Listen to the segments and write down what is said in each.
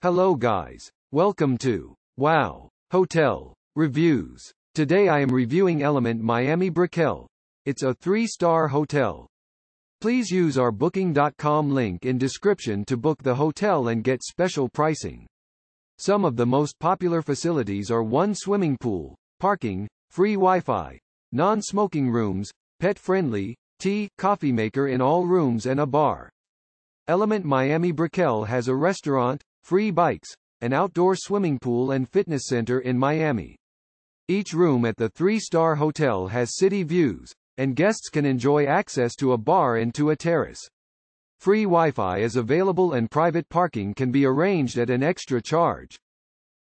Hello guys. Welcome to Wow Hotel Reviews. Today I am reviewing Element Miami Brickell. It's a three-star hotel. Please use our booking.com link in description to book the hotel and get special pricing. Some of the most popular facilities are one swimming pool, parking, free Wi-Fi, non-smoking rooms, pet-friendly, tea, coffee maker in all rooms and a bar. Element Miami Brickell has a restaurant, free bikes, an outdoor swimming pool and fitness center in Miami. Each room at the three-star hotel has city views, and guests can enjoy access to a bar and to a terrace. Free Wi-Fi is available and private parking can be arranged at an extra charge.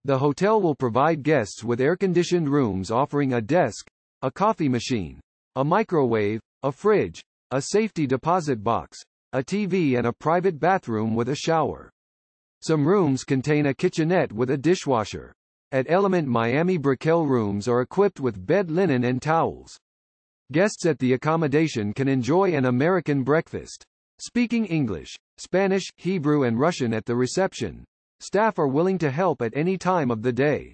The hotel will provide guests with air-conditioned rooms offering a desk, a coffee machine, a microwave, a fridge, a safety deposit box, a TV and a private bathroom with a shower. Some rooms contain a kitchenette with a dishwasher. At Element Miami Brickell rooms are equipped with bed linen and towels. Guests at the accommodation can enjoy an American breakfast. Speaking English, Spanish, Hebrew and Russian at the reception. Staff are willing to help at any time of the day.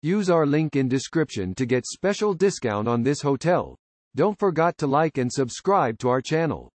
Use our link in description to get special discount on this hotel. Don't forget to like and subscribe to our channel.